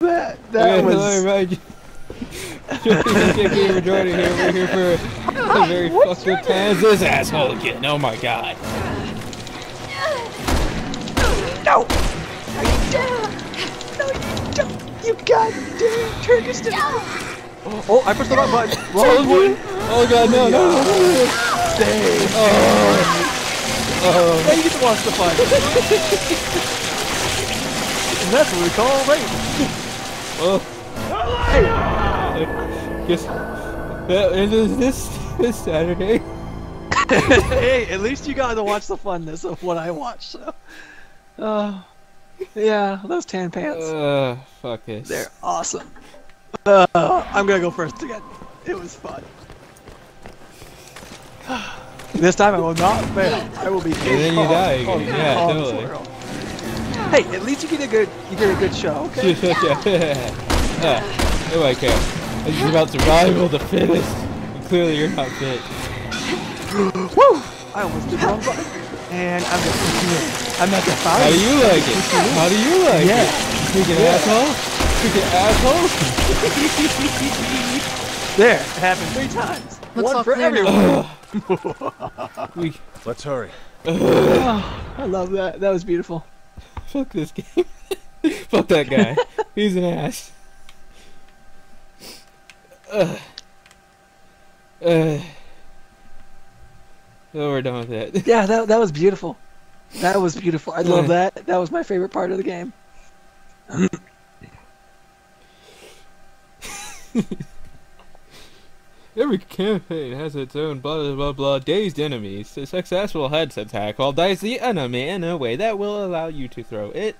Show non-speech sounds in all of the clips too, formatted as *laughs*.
that. That Okay, was. hello, everybody. JK Majority here. We're here for a very fucked up times. This asshole again. Oh my god. No! No, you don't! No, you don't! You goddamn Turkish Oh, oh, I pressed the wrong button. Wrong button. Oh god, no, no, no, no, no. Stay. Oh. Oh. oh. Now you get to watch the fun. *laughs* and that's what we call rape. Oh. Hey. Guess. Uh, is this this Saturday? *laughs* hey, at least you got to watch the funness of what I watched. So, uh, yeah, those tan pants, Uh, fuck this. they're awesome. Uh, I'm gonna go first again. It was fun. *sighs* this time I will not fail. I will be. And then you *laughs* die again. Yeah, totally. Hey, at least you get a good, you get a good show. Okay. *laughs* yeah. Oh, I care. This is about survival of the fittest. And clearly, you're not fit. Woo! I almost did the wrong button. And I'm gonna continue. I'm not gonna follow How do you like it? How do you like Yeah. it? Freaking asshole? Freaking asshole? *laughs* There, it happened three times. Looks One for clear everyone. *laughs* we Let's hurry. I love that. That was beautiful. Fuck this game. *laughs* fuck that guy. He's an ass. Ugh. Uh. Oh, we're done with that. *laughs* Yeah, that that was beautiful. That was beautiful. I love that. That was my favorite part of the game. *laughs* Every campaign has its own blah blah blah blah dazed enemies. A successful heads attack will dice the enemy in a way that will allow you to throw it.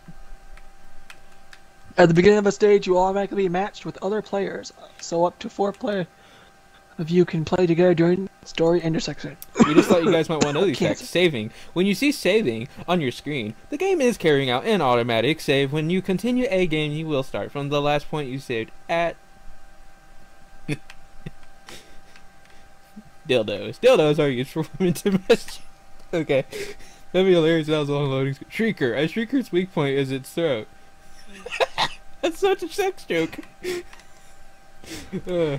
At the beginning of a stage, you automatically be matched with other players, so up to four players of you can play together during story intersection. We just thought you guys might want to know these facts. Saving. When you see saving on your screen, the game is carrying out an automatic save. When you continue a game, you will start from the last point you saved at. *laughs* Dildos. Dildos are used for *laughs* women to mischief. Okay. That'd be hilarious. That was a long loading. screen. Shrieker. A shrieker's weak point is its throat. *laughs* That's such a sex joke. Uh, *laughs*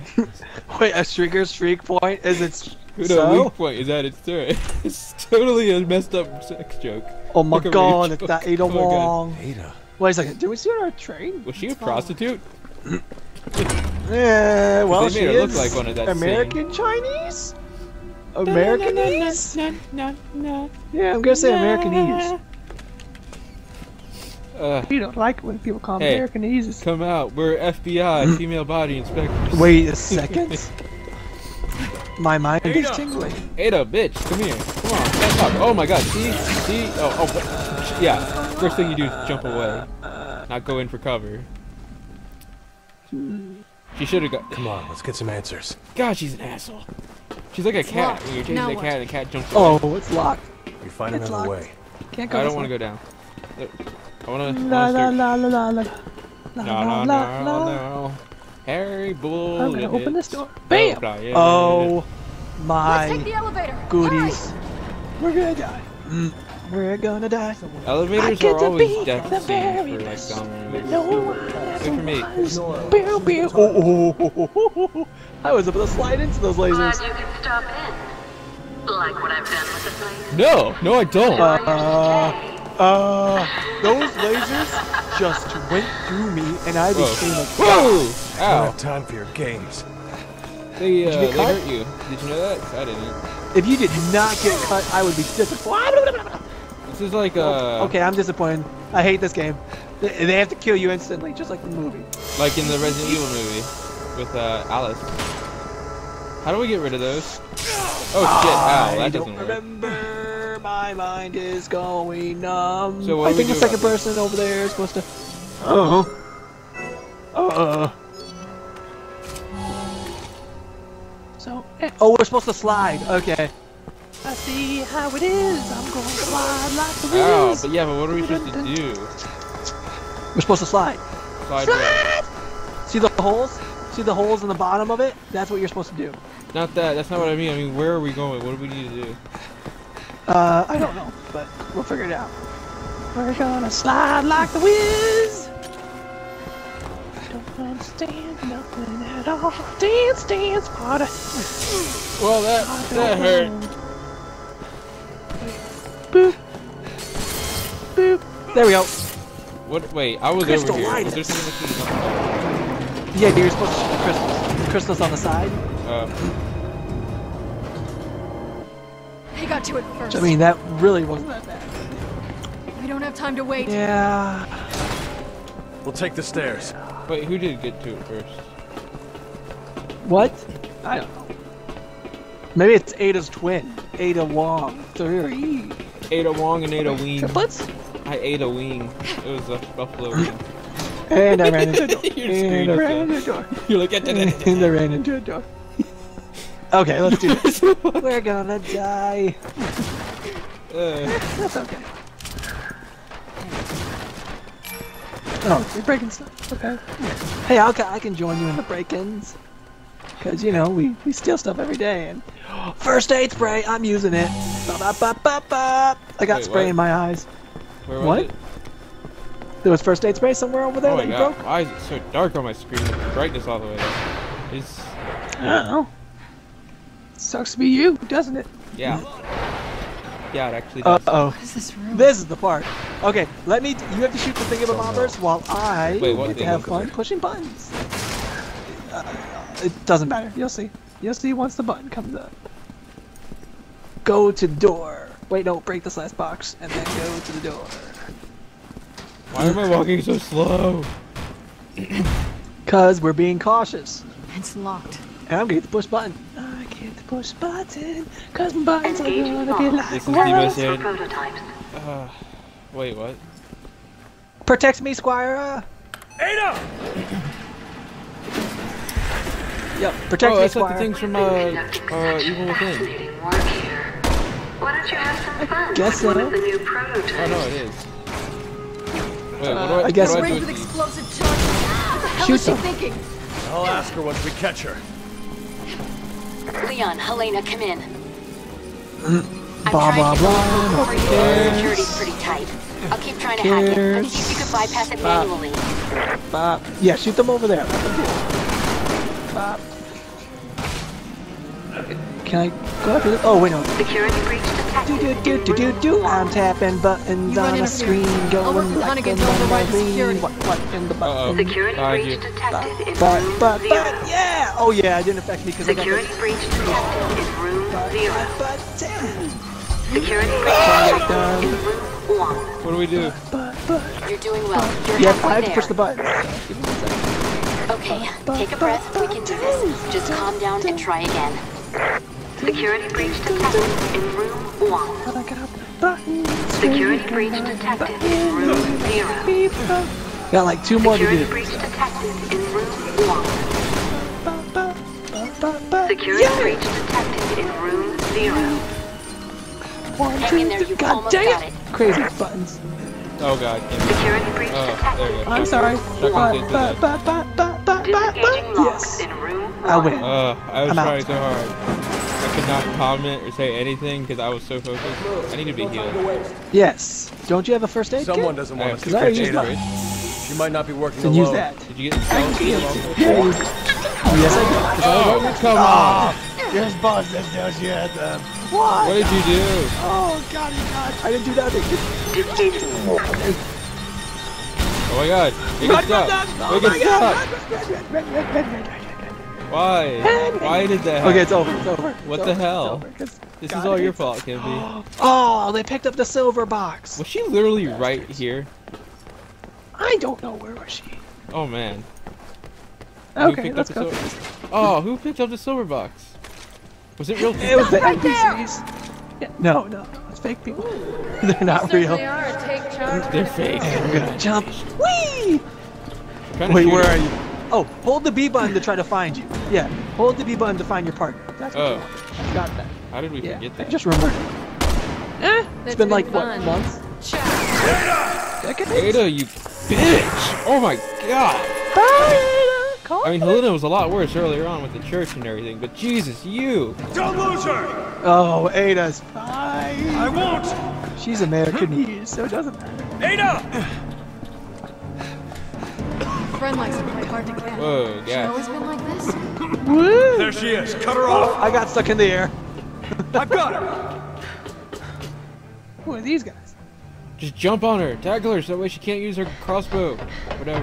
Wait, a shrieker's shriek point is its no, so? weak point is at its throat. It's totally a messed up sex joke. Oh my Like god, rape it's that. Ada Oh. Wong. Ada. Wait a second, did we see her on a train? Was she a prostitute? *clears throat* *laughs* Yeah, well, they she her look like one of that American Chinese? Americanese? Yeah, I'm gonna say Americanese. Uh, You don't like it when people call Hey. Americanese. come out. We're FBI, female body inspectors. Wait a *laughs* second. My mind is tingling. Ada, bitch, come here. Come on, up. Oh my god, see? See? Oh, oh, yeah. First thing you do is jump away. Not go in for cover. She should have got. Come on, let's get some answers. God, she's an asshole. She's like a cat. locked. When you're chasing Now the what? cat and the cat jumps away. Oh, it's locked. We find It's another locked. way. Can't go. I don't want want to go down. I want to. La la la la la la. La No, la no, la no, la. no. Harry Bull. I'm gonna open this door. Bam! Bam! Oh Let's take my the elevator. goodies. We're gonna die. Mm, We're gonna die. I Elevators get are to always be death the scenes very for like best. zombie movies. No one Good for me. has Pew, pew. Oh, oh, oh, oh, oh, oh. I was able to slide into those Glad lasers. you could stop in. Like what I've done with the place. No, no, I don't. Uh, uh, those lasers just went through me and I Whoa. became a Whoa! I don't Ow! have time for your games. They, uh, get they cut? hurt you. Did you know that? 'Cause I didn't. If you did not get cut, I would be disappointed. This is like uh, Okay, I'm disappointed. I hate this game. They, they have to kill you instantly, just like the movie. like in the Resident Evil movie with uh, Alice. How do we get rid of those? Oh shit! Ow, I that don't doesn't work. remember. My mind is going numb. So what I think the second about person over there is supposed to. Uh oh. Uh. So. eh, Oh, we're supposed to slide. Okay. I see how it is. I'm going to slide like the Ow! wiz. But yeah, but what are we supposed to do? We're supposed to slide. Slide where? See the holes? See the holes in the bottom of it? That's what you're supposed to do. Not that. That's not what I mean. I mean, where are we going? What do we need to do? Uh, I don't know, but we'll figure it out. We're gonna slide like the whiz. don't understand nothing at all. Dance, dance, party. Well, that that hurt. Boop. Boop. There we go. What? Wait, I was Crystal over here. Was there something that Yeah, dude, you're supposed to shoot the crystals. The crystals on the side. uh, He got to it first. I mean, that really wasn't that bad. we don't have time to wait. Yeah. We'll take the stairs. Wait, who did get to it first? What? I don't know. Maybe it's Ada's twin. Ada Wong. Three. Ada Wong and ate a Wing. Triplets? I ate a wing. It was a buffalo wing. And I ran into a *laughs* door. You just screwed and I ran yourself. into a door. You're like, "Ah, and I ran into a door. Okay, let's do this. *laughs* We're gonna die. uh, That's okay. Oh, you're breaking stuff. Okay. Hey, I'll, I can join you in the break-ins. Cause you know we we steal stuff every day and first aid spray. I'm using it. Ba, ba, ba, ba, ba. I got Wait, spray what? in my eyes. where What? it? There was first aid spray somewhere over there Oh my that you god, broke. why is it so dark on my screen? the Brightness all the way up. It's I don't know. Sucks to be you, doesn't it? yeah. Yeah, it actually Uh does. oh. What is this room? This is the part. Okay, let me. You have to shoot the thingamabobbers while I Wait, what get to have fun pushing buttons. It doesn't matter. You'll see. You'll see once the button comes up. Go to door. Wait, no, break this last box and then go to the door. Why am I walking so slow? *clears throat* Cause we're being cautious. It's locked. And I'm gonna get to push button. I get to push button. Cause my buttons are gonna be law. like This is the what? most- prototypes. Uh, wait, what? Protect me, Squire. Ada! *clears throat* Yep, protect oh, me, that's like the things from uh, Conducting uh, Evil Within. fascinating work here. Why don't you have some fun guess with one so. of the new prototypes? Oh no, it is. Wait, what do I, I guess- what do I Rigged do with with explosive charges. What the hell Shoot is she them. thinking? I'll ask her once we catch her. Leon, Helena, come in. I'm Blah, trying blah, blah, over who you. cares? Security's pretty tight. I'll keep trying to hack it. Let's see if you can bypass it Bop. manually. Bop. Yeah, shoot them over there. Let them do it. Bop. Can I go after this? Oh, wait, no. Security breach detected. do do do do do. I'm tapping buttons on a screen, oh, going with like Hunnigan a override the submarine. security. What, what in the Uh-oh. button? Uh, security breach detected in But, room but, zero. but, yeah! Oh, yeah, it didn't affect me because I got Security breach detected in room zero. button. Security breach detected in room one. What do we do? But, but. You're doing well. You're Yeah, I have to push the button. Give me one second. Okay, take a breath. We can do this. Just calm down and try again. Security breach detected in room one. I got the button. Security breach detected in room zero. Got like two more to do. Security breach detected in room one. Ba, ba, ba, ba, ba. Security Yeah! breach detected in room zero. One, Hang two, three. God almost dang it! it. Crazy buttons. Oh god, can't. Security breach Oh, there detected. go. I'm sorry. Shotgun Ba, ba, ba, ba, ba, ba, ba, Disengaging ba. locks Yes, in room I win. Uh, I was I'm out. trying so hard. I could not comment or say anything because I was so focused. I need to be healed. Yes. Don't you have a first aid Someone kit? doesn't want us to Because I already catch used Ada. mine. She might not be working Then alone. use that. Did you get the spell? Yeah, use it. Yes, I did. 'cause I was Oh, right come on! Just bust this down you had them. What? What did you do? Oh, God, God. I didn't do nothing. Oh my god! Make Run, it run, stop! run. Oh Make my it God. stop! Why? Why did that Okay, it's over. It's over. What It's the over. hell? It's over, 'cause This God is all your fault, Kimby. *gasps* Oh, they picked up the silver box. Was she literally right here? I don't know where was she. Oh man. Who Okay, picked let's up go. silver- Oh, who picked up the silver box? Was it real? It was the NPCs. Yeah, no, no, it's fake people. *laughs* They're not real. They are. Take charge. They're fake. Oh, I'm gonna jump. Whee! I'm trying to Wait, where her. are you? Oh, hold the B button to try to find you. Yeah, hold the B button to find your partner. That's what Oh. you want. I got that. How did we Yeah, forget I that? just remembered. Eh, it's That's been been like what fun. months? Decades? Ada, you bitch! Oh my god! Bye, Call I mean, Helena was a lot worse earlier on with the church and everything, but Jesus, you! Don't lose her! Oh, Ada's fine. I won't! She's American, so it doesn't matter. Ada! Friend likes to play hard to get. Whoa, She yeah. always been like this? Woo! There she is. Cut her off. I got stuck in the air. I've got her. Who are these guys? Just jump on her, tackle her, so that way she can't use her crossbow. Whatever.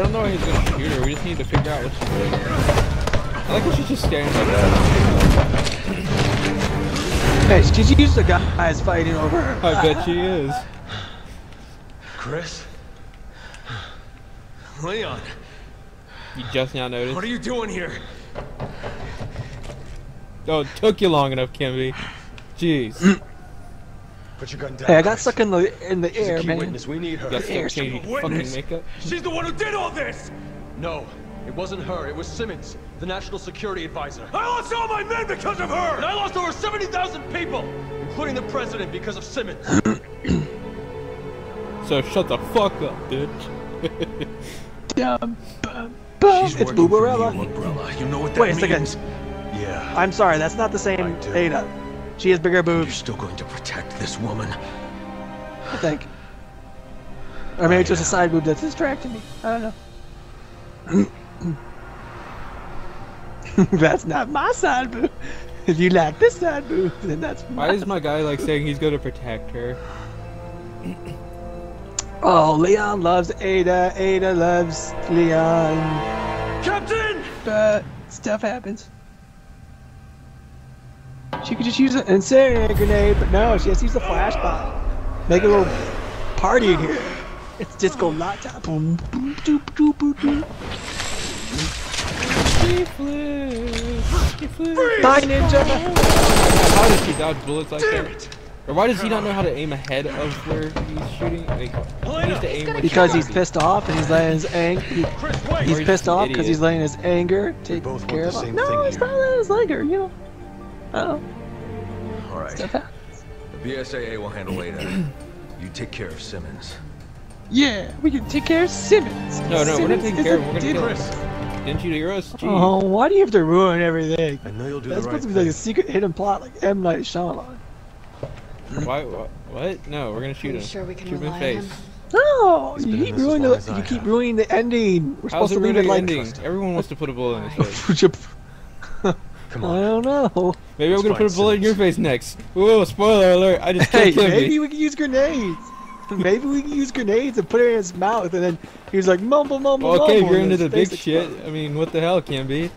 I don't know how he's gonna shoot her. We just need to figure out what she's doing. I like how she's just standing like that. Hey, she's used to guys fighting over her. I bet she is. Chris? Leon, You just now noticed? what are you doing here? Oh, it took you long enough, Kimby. Jeez. *clears throat* Put your gun down. Hey, I got Chris. stuck in the in the She's a air, key man. witness. We need her. Got stuck Air's changing fucking makeup. She's the one who did all this. No, it wasn't her. It was Simmons, the national security advisor. I lost all my men because of her. And I lost over 70,000 people, including the president, because of Simmons. *coughs* So shut the fuck up, bitch. *laughs* Dum, bum, bum. She's It's working for Boobarella. Neo-Umbrella. You know what that Wait a second. Yeah. I'm sorry, that's not the same I do. Ada. She has bigger boobs. You're still going to protect this woman. I think. Or maybe it's just a side boob that's distracting me. I don't know. *laughs* that's not my side boob. If you like this side boob, then that's Why is my guy like saying he's gonna protect her? *clears throat* Oh, Leon loves Ada. Ada loves Leon. Captain! But stuff happens. She could just use an incendiary grenade, but no, she has to use the flashbang. Make a little party in here. It's disco lot top. Boom, boom, doop, doop, doop, doop. She flips. She flips. Bye, ninja. How does she dodge bullets like Damn that? it! Or why does he not know how to aim ahead of where he's shooting? Like, he needs to aim where Because he's he's pissed off and he's letting his anger. He, he's he's pissed off because he's letting his anger take care of him. No, thing it's not letting his anger. You know. I. All right. Stuff. The BSAA will handle Ada. You take care of Simmons. Yeah, we can take care of Simmons. No, no, we're not Simmons taking care of him. We're gonna diddle. kill him. Didn't you hear us? Jeez. Oh, why do you have to ruin everything? I know you'll do That's the right supposed to be like a secret hidden plot, like M Night Shyamalan. Why? What? what? No, we're gonna shoot him. sure we can shoot him in the face. him? No, you keep ruining the as I keep have. ruining the ending. We're How's supposed to leave it the like ending? Everyone wants to put a bullet in his *laughs* face. Come I don't know. Maybe I'm gonna put a bullet in your face next. Whoa! Spoiler alert! I just Hey, killed Kimby. maybe we can use grenades. Maybe we can use grenades and put it in his mouth, and then he was like mumble mumble Well, okay, if mumble. you're into the big shit, explodes. I mean, what the hell, can be?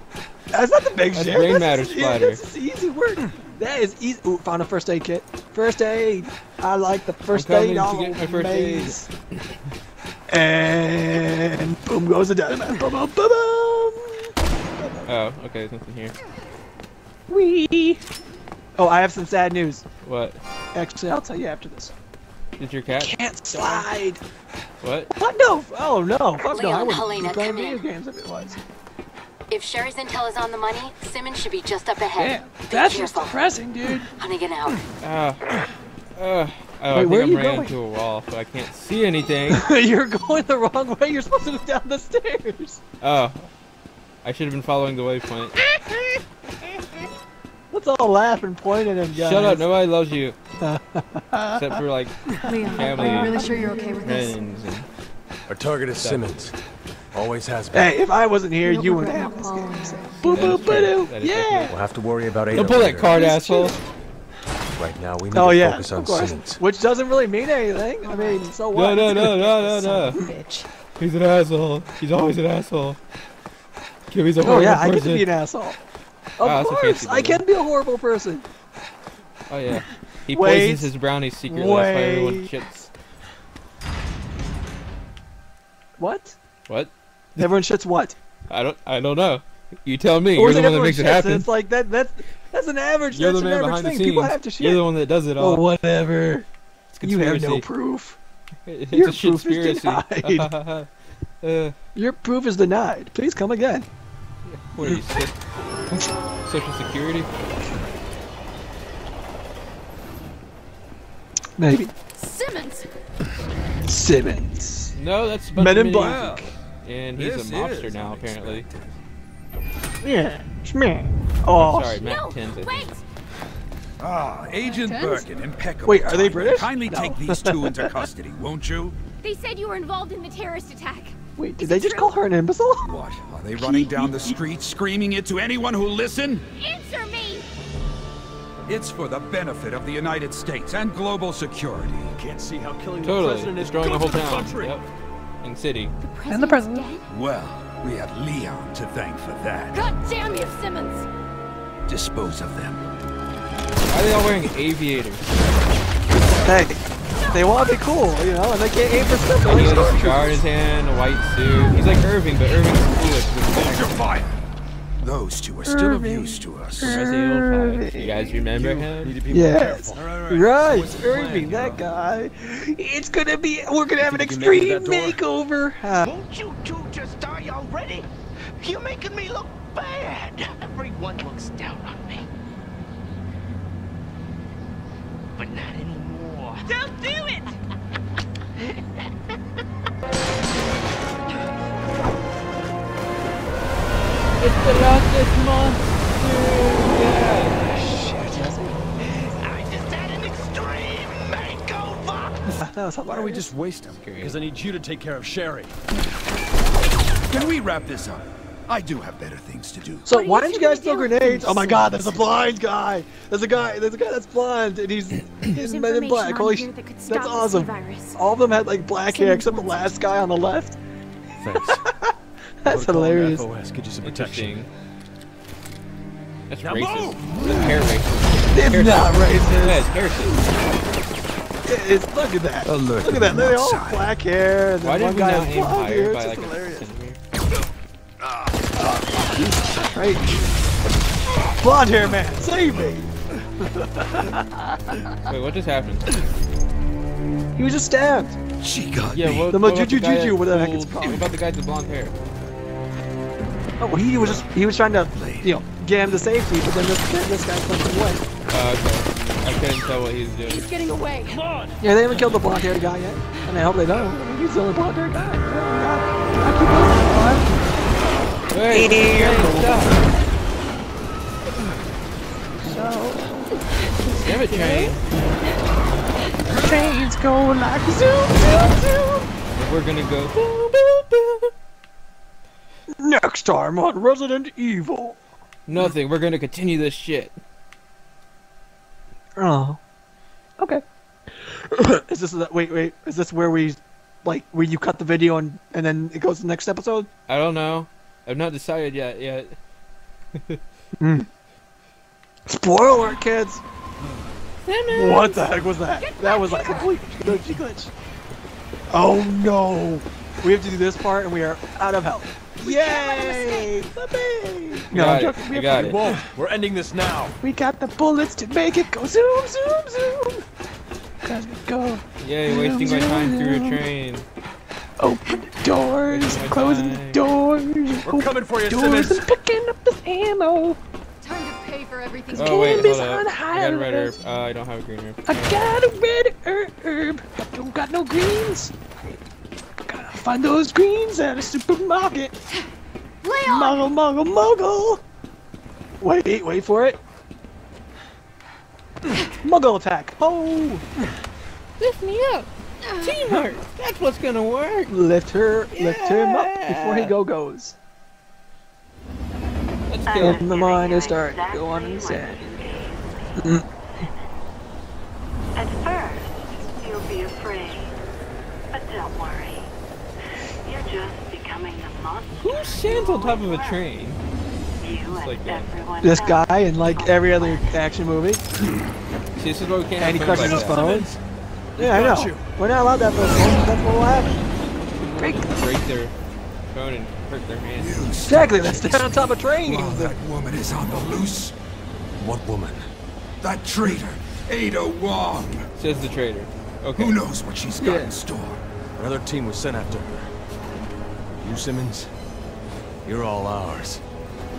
That's not the big That's shit. brain that's matter just, splatter. That's just easy work. That is easy. Ooh, found a first aid kit. First aid. I like the 1st coming aid. to get my first aid. And boom goes the dynamite. Boom, boom, boom, boom. Oh, okay, there's nothing here. Wee. Oh, I have some sad news. What? Actually, I'll tell you after this. Did your cat? Can't slide. What? What? No. Oh no. Fuck no. I wouldn't Helena, be video in. games if it was. If Sherry's intel is on the money, Simmons should be just up ahead. Damn. Be That's just depressing, dude. Honey, get out. Ah. Uh, oh, Wait, I where are think you I'm ran going? into a wall, so I can't see anything. *laughs* You're going the wrong way. You're supposed to go down the stairs. Oh. I should have been following the waypoint. *laughs* Let's all laugh and point at him, guys. Shut up, nobody loves you. *laughs* Except for like Leon, Family. are you really sure you're okay with this? Our target is Simmons. Always has been. Hey, if I wasn't here, You you wouldn't have this game. Yeah. We'll have to worry about Ada Don't pull that card, He's asshole. Right now, we need Oh to yeah, focus on. Simmons. Which doesn't really mean anything. I mean, so No, what? no, no, no, no, Son of no. bitch. He's an asshole. He's always an asshole. Kimmy's a Oh horrible yeah, I person. get to be an asshole. Of Wow, course, I can be a horrible person. Oh yeah. He Wait. poisons his brownies secretly. That's why everyone shits. What? What? Everyone shits what? I don't. I don't know. You tell me. Or You're the one that makes it happen. It's like that. That's that's an average. You're that's the an man average behind the thing. scenes. People have to shit. You're the one that does it Oh, all. whatever. It's You have no proof. *laughs* It's Your a proof is shitspiracy. *laughs* uh, Your proof is denied. Please come again. what are you? Social Security. Maybe. Simmons! Simmons. No, that's Men in Minis. Black. And he's This a mobster now, apparently. Yeah. Schmeh. Oh, Sorry, Matt No, Tins. Wait! Ah, Agent Tense? Birkin, impeccable. Wait, are they. British? Kindly No. take these two into *laughs* custody, won't you? They said you were involved in the terrorist attack. Wait, did they just call her an imbecile? What? Are they running down the street screaming it to anyone who'll listen? Answer me! It's for the benefit of the United States and global security. Can't see how killing the president is Destroying the whole town. country. Yep. And city. And the president. Dead? Well, we have Leon to thank for that. God damn you, Simmons! Dispose of them. Why are they all wearing aviators? Hey, they want to be cool, you know, and they can't aim for stuff. He They're has a like, cigar in his hand, a white suit. He's like Irving, but Irving's foolish with Hold your fire! Those two are still of use to us. Where's the old guy? You guys remember Need him? to be more Yes. careful. Right, So what's the plan, Irving, that hero? guy. It's gonna be. We're gonna have an Think you can make it extreme makeover. Uh, Won't you two just die already? You're making me look bad. Everyone looks down on me. But not anymore. Don't do it! It's the largest monster! Yeah! I just had an extreme makeover! that Why don't we just waste him? Because I need you to take care of Sherry. Can we wrap this up? I do have better things to do. So why did you guys throw grenades? Oh my God, there's a blind guy. There's a guy. There's a guy that's blind, and he's he's Men in Black. Holy here sh- that that's awesome. virus. All of them had like black hair except the last guy on the left. Thanks. *laughs* That's hilarious. FOS could use some protection. That's Now racist. move! That's hair racist. It's not racist. Yeah, it's hair racist. It's, look at that. Oh, Alert Look at that. They all have black hair. And Why did one we guy not aim blonde hair. higher It's by like hilarious. centimeter? Right. Blonde hair man, save me. Wait, what just happened? He was just stabbed. She got Yeah, me. what, The what about Majuju guy Juju, that whatever the heck it's called. What about the guy with the blonde hair? Oh, he was just he was trying to you know get him to safety, but then this this guy punched him away. Oh, okay. I couldn't tell what he's doing. He's getting away. Yeah, they haven't killed the blonde haired guy yet, and I hope they don't. I mean, he's the only blonde haired guy. Oh, God. I Wait, wait, stop. Damn it, train. Trains go like zoom, zoom, zoom. We're gonna go. Next time on Resident Evil. Nothing. We're gonna continue this shit. Oh. Okay. *coughs* is this the, wait wait is this where we like where you cut the video and and then it goes to the next episode? I don't know. I've not decided yet. Yet. Hmm. Spoiler alert, kids. What the heck was that? That was like a complete glitchy glitch. Oh no! We have to do this part, and we are out of health. Yay! Yippee! No, got I'm it. joking. We You have got to- it. Whoa, we're ending this now. We got the bullets to make it go zoom, zoom, zoom. Cause we go. Yay, wasting my time through a train. Open the doors, closing the doors. We're coming for you, doors Simmons. and picking up this ammo. Time to pay for everything. Oh wait, Cannabis hold on up. I got a red herb. Uh, I don't have a green herb. I got a red herb, but don't got no greens. Gotta find those greens at a supermarket. *sighs* Leon! Muggle, muggle, muggle. Wait, wait for it. *sighs* Muggle attack. Oh, Lift me up. Teamwork. That's what's gonna work. lift her, lift him up before he go goes. Let's go. And the mine is start going insane. At first, you'll be afraid. But don't worry. You're just becoming the monster. Who stands on top of a train? Like This guy in like every other action movie, See, this is why we can't and he crushes phones his like that. phone. Yeah, I know. you. We're not allowed that for phone. That's what will happen. Break. Break their phone and hurt their hand. Exactly. That's down on top of trains. While that woman is on the loose, What woman? that traitor, Ada Wong. Says the traitor. Okay. Who knows what she's got Yeah. in store? Another team was sent after her. You, Simmons? You're all ours.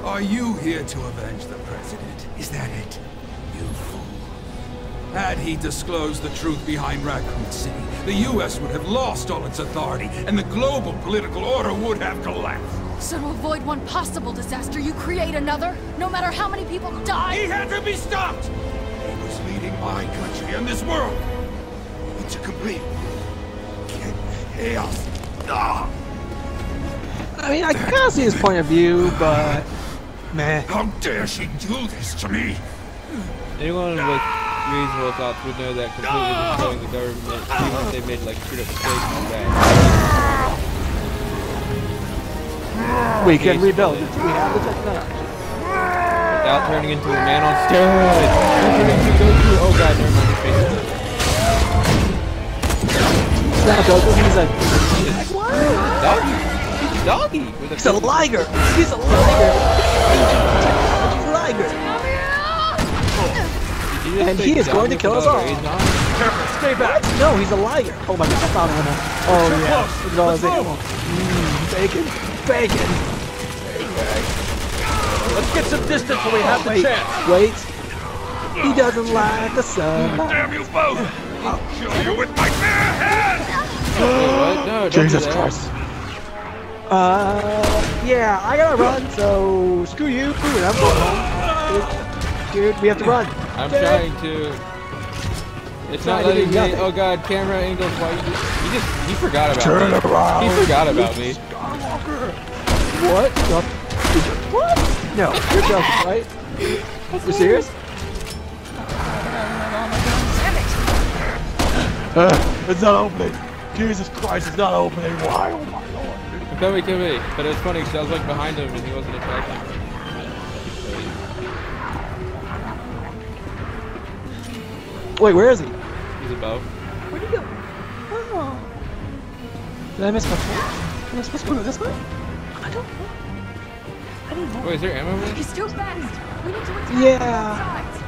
Are you here to avenge the president? Is that it? You fool. Had he disclosed the truth behind Raccoon City, the U.S. would have lost all its authority, and the global political order would have collapsed. So to avoid one possible disaster, you create another? No matter how many people die? He had to be stopped! He was leading my country and this world into complete chaos. Ah! I mean, I can kind of see his point of view, but meh. How dare she do this to me? Anyone with reasonable thoughts would know that completely destroying ah! the government, even if they made like straight up mistakes, is bad. We can rebuild it. We have the technology. Without turning into a man on steroids. Turning into Goku. Oh god, never mind. His doesn't Goku, he's a Doggy. He's a doggy. He's a liger! He's a liger! He's a liger! Did you just And he is going to kill us all. raising on? Stay back! No, he's a liger! Oh my god, I found him. Oh yeah. Look at all his ammo. Mm, bacon. Bacon! Let's get some distance when we have the chance. wait. He doesn't like the sun. Damn you both! I'll kill you with my bare hands! Wait. No, Jesus. Christ. Uh, yeah, I gotta run, so screw you, and I'm going home. Dude, dude, we have to run. I'm Dude. trying to. It's Trying not letting me. nothing. Oh god, camera angles. Why you just? He just. He forgot about Turn me. around. He forgot about me. What? What? What? No, you're joking, right? You serious? Uh, it's not opening. Jesus Christ, it's not opening. Why? Oh my lord. Come me, come me. But it's funny because I was like behind him and he wasn't attacking. Wait, where is he? He's above. Where'd he go? Oh. Did I miss my point? Am I supposed to go this way? I don't know. I don't know. Wait, is there ammo? over there? He's too fast. We need to attack Yeah. from both sides.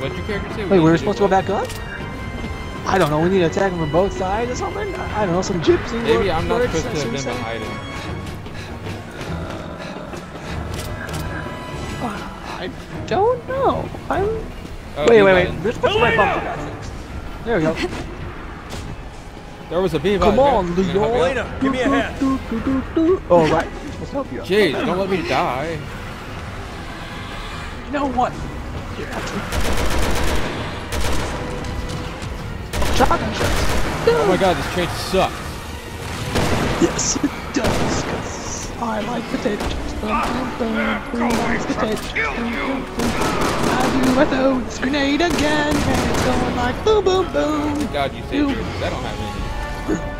What did your character say? Wait, we were do supposed to go back up? I don't know. We need to attack him from both sides or something. I I don't know. Some gypsy. Maybe word- I'm not words, supposed to that's have what been behind him. Don't know. I'm. Oh, wait, he wait, wait. went. We're supposed to right bump the guy first. There we go. *laughs* There was a beam. Come on, You gonna help? Helena, give me a hand. Oh, right. We're supposed to help you. Jeez, don't let me die. You know what? You're actually. Shotgun shots. Oh my god, this train sucks. Yes, it does. 'cause I like potato chips. Boom, boom, boom. Who likes potato chips? Boom, boom, boom. I do I throw this grenade again, and it's going like boom, boom, boom. Thank God you saved yours. I don't have any.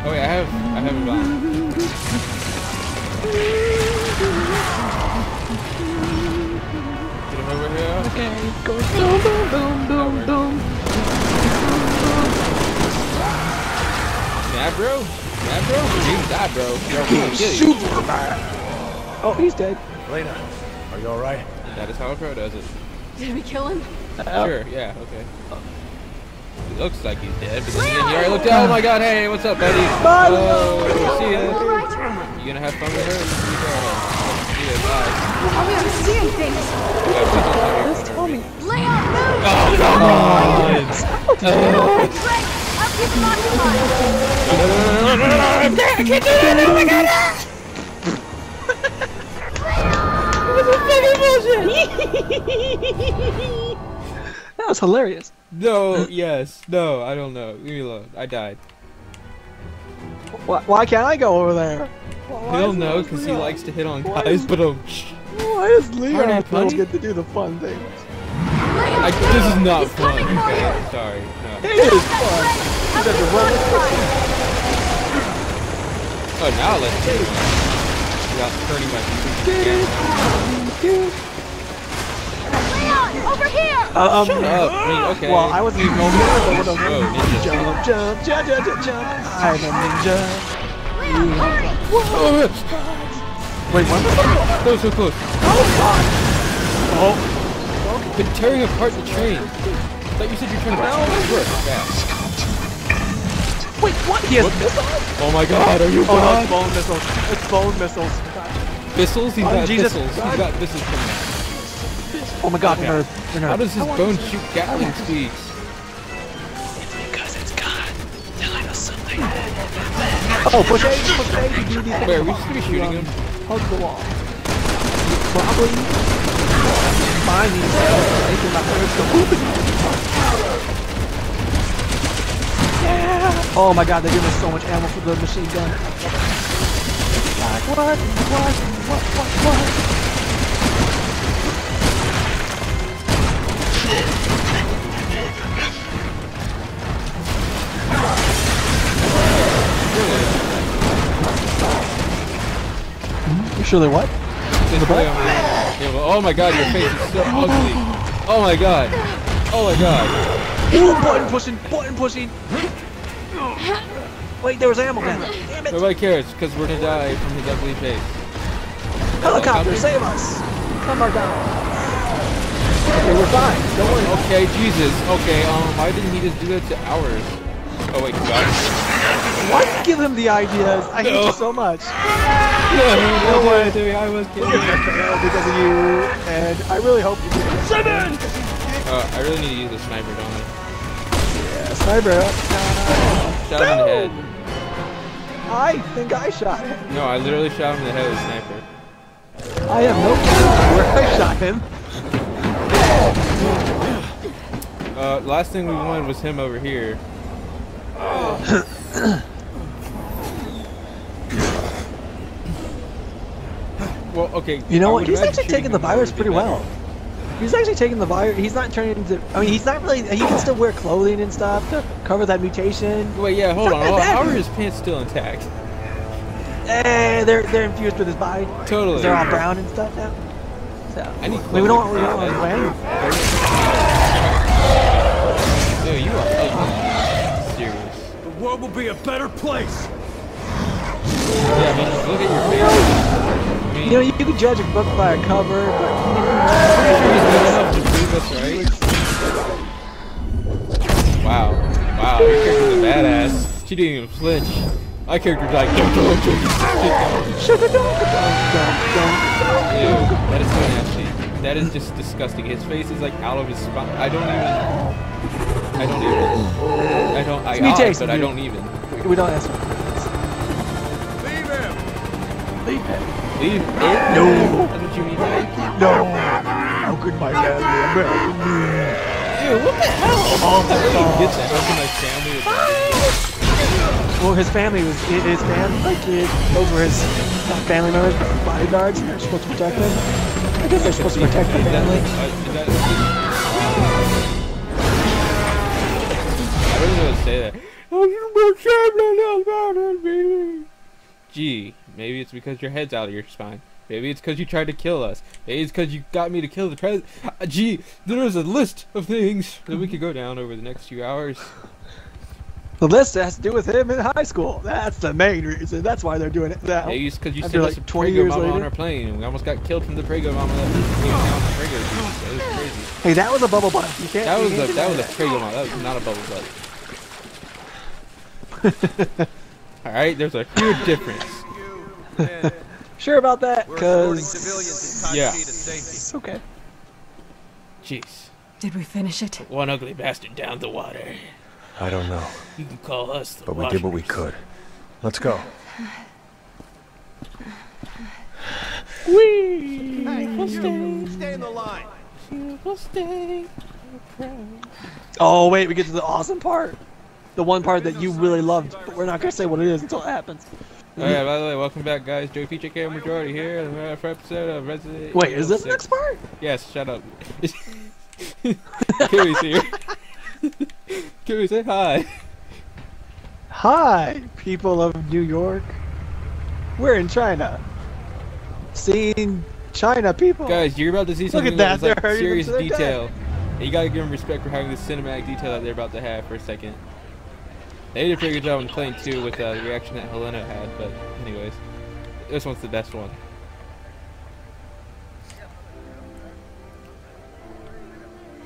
Oh wait, I have. I have a bomb. Get him over here. Okay, go boom, boom, boom, boom, boom. Snap, bro. Snap, bro. You die, bro. Yo, I'm gonna kill you. Oh, he's dead. Helena, are you alright? That is how a pro does it. Did we kill him? Sure, yeah, okay. He looks like he's dead, but then again, he already looked out. Oh my god, hey, what's up, buddy? Mario! Oh, see ya. Alright. You gonna have fun with her? You go. See ya, bye. Oh, we are seeing things. Yeah, please don't tell me Just tell me. Leon, move! Oh, come on! Great. I'll keep him occupied. That was hilarious. No, yes, no, I don't know. Leave me alone. I died. Why, why can't I go over there? Why He'll know because he likes to hit on Why guys, is- but um, Why does Leon Aren't I don't funny? get to do the fun things? I, this is not fun. Okay, sorry. No. It is fun. You have to run this Oh, now let's do it. Without turning my camera. Leon, over here! Uh, um, Shut up. I mean, okay. Well, I wasn't even over there, but whatever. Whoa, ninja. Jump, jump, jump, jump, jump, jump. I'm a ninja. Leon, hurry! Oh, Wait, what? that was so close. Oh, Been tearing apart the train. I thought you said you're trying to reverse fast. Wait, what? He has missiles? Oh my god, are you Oh no, it's bone missiles. It's bone missiles. Missiles? He's Oh, got Jesus, missiles. God. He's got missiles coming out. Oh my god, Okay. they're nerds. They're nerds. How does his bone shoot Gatling speeds? Because it's God telling us something. Oh, push A, push A to do these things. Wait, are we just gonna be shooting him? Hug the wall. Probably find these cells. They not hurt the Yeah! Oh my god, they're us so much ammo for the machine gun. What? What? What? What? What? You sure they're what? Just play on me. Yeah, well, oh my god, your face is so ugly. Oh my god. Oh my god. Ooh, button pushing, button pushing. Wait, there was ammo down there. Damn it. Nobody cares, because we're gonna die from his ugly face. Helicopter, save us. Come on down. Okay, we're fine. Don't worry. Okay, Jesus. Okay, um, why didn't he just do that to ours? Oh wait, he got it. Why give him the ideas? I hate you so much. No, what? dude, I was kidding. because of you, and I really hope you do. Seven! Uh, I really need to use a sniper, don't I? Yeah, sniper. Uh, Shot him in the head. I think I shot him. No, I literally shot him in the head with a sniper. I have no clue where I shot him. Uh, last thing we wanted was him over here. *clears throat* well, okay. You know what? He's actually taking the virus pretty better. well. He's actually taking the virus. He's not turning into. I mean, he's not really. He can still wear clothing and stuff to *laughs* cover that mutation. Wait, yeah, hold on. that How, how are his pants still intact? Eh, they're they're infused with his body. Totally. They're all brown and stuff now. So. I need I we don't want. We clothing. don't want to wear. Dude, you are ugly. Serious. The world will be a better place. Yeah, I mean, look at your face. I mean, You know, you can judge a book by a cover, but pretty sure he's good enough to prove us right. Wow. Wow, your character's a badass. She didn't even flinch. My character's like, don't, don't, that is so nasty. That is just disgusting. His face is like out of his spine. I don't even. I don't even. I don't. I It's me, ought, but I don't even. We don't ask. Leave him. Leave him. Leave it? No. That's what you mean, right? No. How could my family abandon me? Ew, what the hell? I don't even get that. How can my family abandon Well, his family was his family, like it, those were his family members, bodyguards, they're supposed to protect him. I guess they're supposed to protect that, family. uh, that, I don't know how to say that. Gee, maybe it's because your head's out of your spine. Maybe it's because you tried to kill us. Maybe it's because you got me to kill the president. Uh, gee, there's a list of things that we could go down over the next few hours. The list has to do with him in high school. That's the main reason. That's why they're doing it now. Maybe it's because you sent like us a 20 Prego years Mama on later. our plane and we almost got killed from the Prego Mama that came down the Prego. That was crazy. Hey, that was a bubble butt. You can't. That was a that was a Prego Mama. That was not a bubble butt. *laughs* Alright, there's a huge difference. *laughs* Sure about that, cause civilians in time Yeah. it's okay. Jeez. Did we finish it? One ugly bastard down the water. I don't know, You can call us the but we did what we could. Let's go. we Stay in the line. Oh wait, we get to the awesome part. The one part that you really loved, but we're not gonna say what it is until it happens. Yeah, by the way, welcome back guys. Joey Feature Care Majority here for episode of Resident Wait, is this the next part? Yes, shut up. Kiwi's here. Kiwi, say hi. Hi, people of New York. We're in China. Seeing China people. Guys, you're about to see something Look at that, that, is, like, serious detail. And you gotta give them respect for having the cinematic detail that they're about to have for a second. They did a pretty good job on playing too with uh, the reaction that Helena had, but anyways, this one's the best one.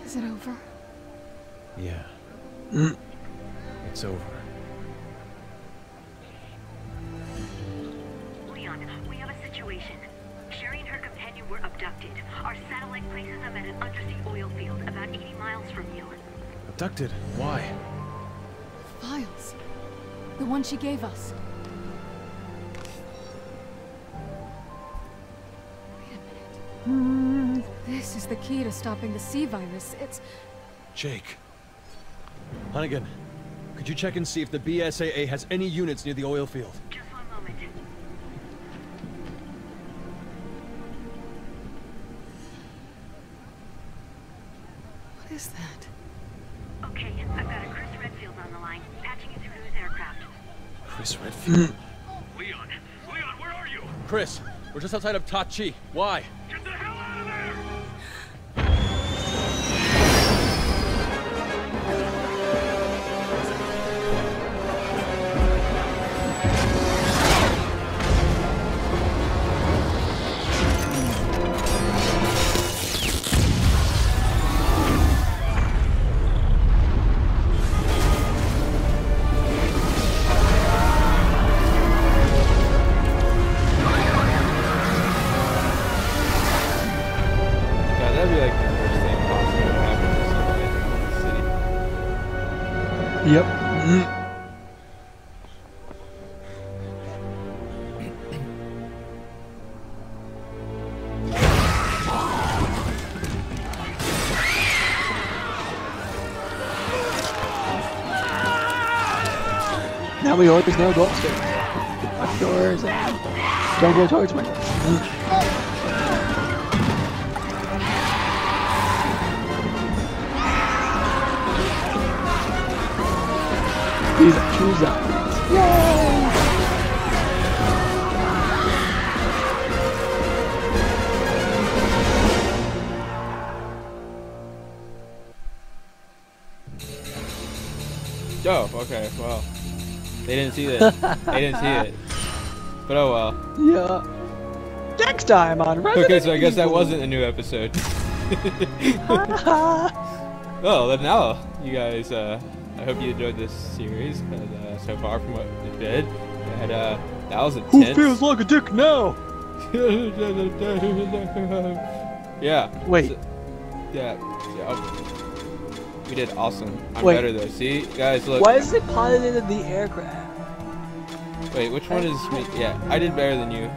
Is it over? Yeah. Mm. *clears throat* It's over. Leon, we have a situation. Sherry and her companion were abducted. Our satellite places them at an undersea oil field about 80 miles from you. Abducted? Why? The one she gave us. Wait a minute. Hmm, this is the key to stopping the C virus. It's. Jake. Hunnigan, could you check and see if the BSAA has any units near the oil field? Mm. Leon! Leon, where are you? Chris, we're just outside of Tachi. Why? We always know go upstairs. Lock doors don't go towards me. These are true. Yay! Okay, well. They didn't see that. they didn't see it. But oh well. Yeah. Next time on Resident Okay, so I guess that wasn't a new episode. *laughs* well, then now, you guys, uh, I hope you enjoyed this series. And, uh, so far from what it did, and uh, that was intense. Who feels like a dick now? *laughs* yeah. Wait. so- yeah. yeah. oh. We did awesome. I'm Wait. better though. See, guys, look. Why is it piloted in the aircraft? Wait, which one is me? Yeah, I did better than you.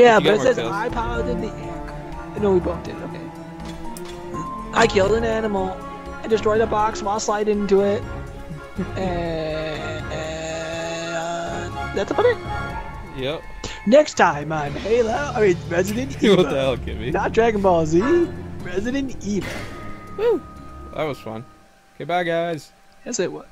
Yeah, You but it says kills. I piloted the aircraft. No, we both did. Okay. I killed an animal. I destroyed a box while sliding into it. and uh, that's about it. Yep. Next time on Halo, I mean Resident *laughs* Evil. what the hell, Kimmy? Not Dragon Ball Z. Resident Evil. Woo! That was fun. Okay, bye, guys. Yes, it was.